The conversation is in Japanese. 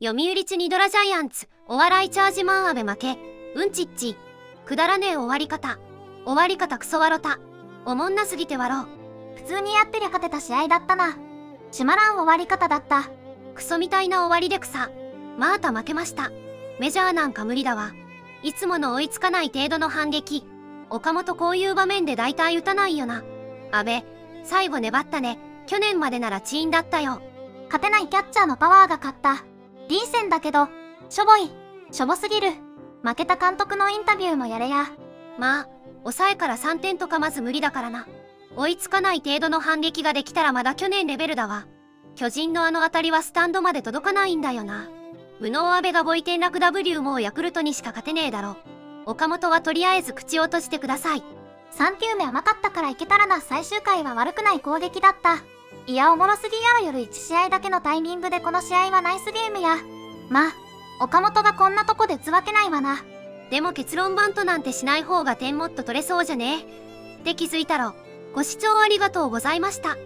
読売チニドラジャイアンツ、お笑いチャージマンアベ負け、うんちっち、くだらねえ終わり方、終わり方クソワロタ、おもんなすぎて笑ろう。普通にやってりゃ勝てた試合だったな。つまらん終わり方だった。クソみたいな終わりで草。マータ負けました。メジャーなんか無理だわ。いつもの追いつかない程度の反撃。岡本こういう場面で大体打たないよな。阿部、最後粘ったね。去年までならチーンだったよ。勝てないキャッチャーのパワーが勝った。リーセンだけど、しょぼい、しょぼすぎる。負けた監督のインタビューもやれや。まあ、抑えから3点とかまず無理だからな。追いつかない程度の反撃ができたらまだ去年レベルだわ。巨人のあの当たりはスタンドまで届かないんだよな。無能阿部がボイ転落 W もうヤクルトにしか勝てねえだろ。岡本はとりあえず口を閉じてください。3球目甘かったからいけたらな最終回は悪くない攻撃だった。いやおもろすぎやろ夜1試合だけのタイミングでこの試合はナイスゲームや。ま、岡本がこんなとこでつわけないわな。でも結論バントなんてしない方が点もっと取れそうじゃね？って気づいたろ。ご視聴ありがとうございました。